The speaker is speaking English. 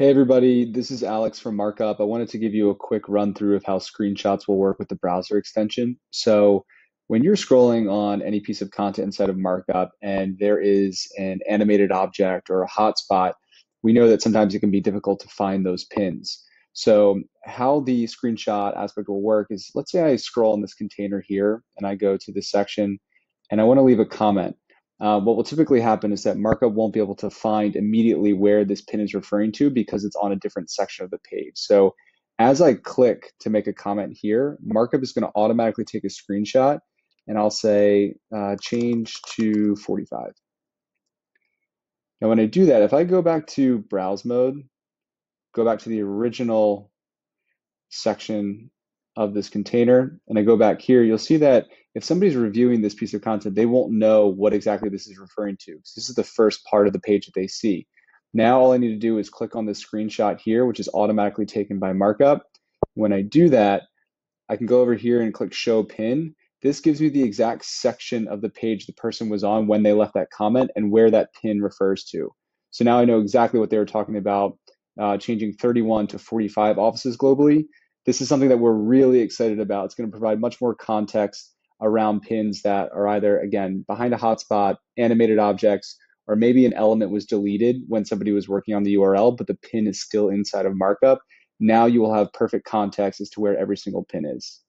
Hey everybody, this is Alex from Markup. I wanted to give you a quick run through of how screenshots will work with the browser extension. So when you're scrolling on any piece of content inside of Markup and there is an animated object or a hotspot, we know that sometimes it can be difficult to find those pins. So how the screenshot aspect will work is, let's say I scroll in this container here and I go to this section and I want to leave a comment uh, what will typically happen is that markup won't be able to find immediately where this pin is referring to because it's on a different section of the page. So as I click to make a comment here, markup is going to automatically take a screenshot and I'll say uh, change to 45. Now when I do that, if I go back to browse mode, go back to the original section of this container and I go back here, you'll see that if somebody's reviewing this piece of content, they won't know what exactly this is referring to. This is the first part of the page that they see. Now all I need to do is click on this screenshot here, which is automatically taken by markup. When I do that, I can go over here and click show pin. This gives me the exact section of the page the person was on when they left that comment and where that pin refers to. So now I know exactly what they were talking about, uh, changing 31 to 45 offices globally. This is something that we're really excited about. It's going to provide much more context around pins that are either, again, behind a hotspot, animated objects, or maybe an element was deleted when somebody was working on the URL, but the pin is still inside of markup. Now you will have perfect context as to where every single pin is.